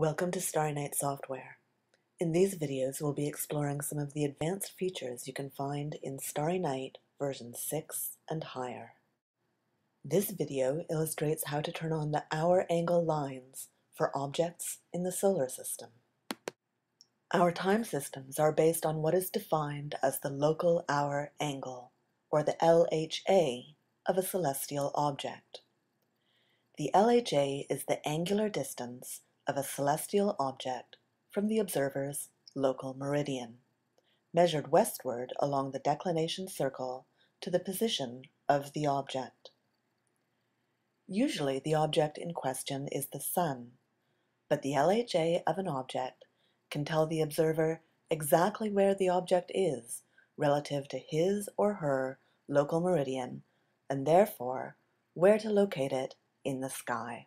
Welcome to Starry Night Software. In these videos, we'll be exploring some of the advanced features you can find in Starry Night version 6 and higher. This video illustrates how to turn on the hour angle lines for objects in the solar system. Our time systems are based on what is defined as the local hour angle, or the LHA, of a celestial object. The LHA is the angular distance of a celestial object from the observer's local meridian, measured westward along the declination circle to the position of the object. Usually the object in question is the Sun, but the LHA of an object can tell the observer exactly where the object is relative to his or her local meridian and therefore where to locate it in the sky.